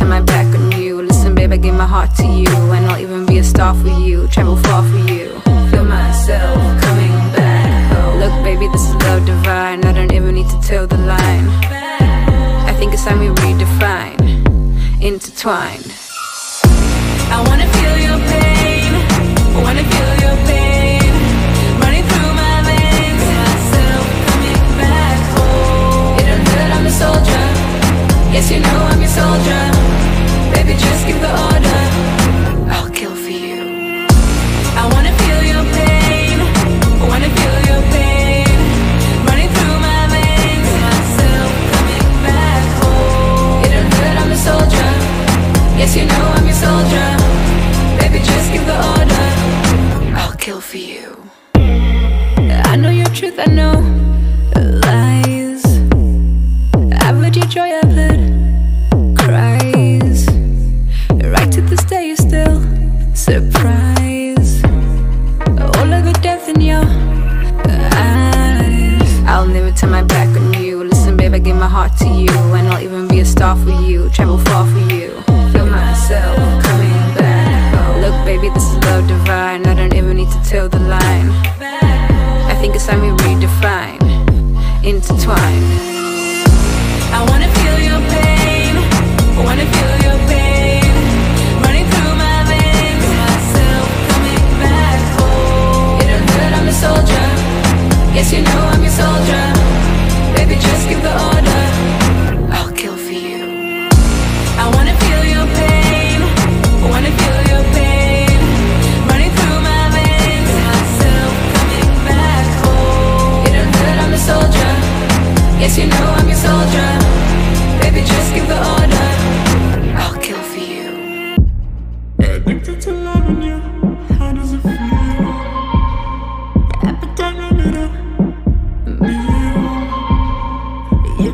Turn my back on you. Listen, babe, I give my heart to you, and I'll even be a star for you. Travel far for you. Feel myself coming back. Look, baby, this is love divine. I don't even need to tell the line. I think it's time we redefine, hmm. intertwine. I wanna feel your pain, Yes, you know I'm your soldier. Baby, just give the order. I'll kill for you. I know your truth, I know lies. Average joy I've heard cries. Right to this day, you still surprise. All of the death in your eyes. I'll never turn my back on you. Listen, babe, I give my heart to you, and I'll even be a star for you. Travel far for you. I wanna feel your pain. I wanna feel your pain. Running through my veins. Myself coming back home. It don't hurt, I'm a soldier. Yes, you know I'm your soldier.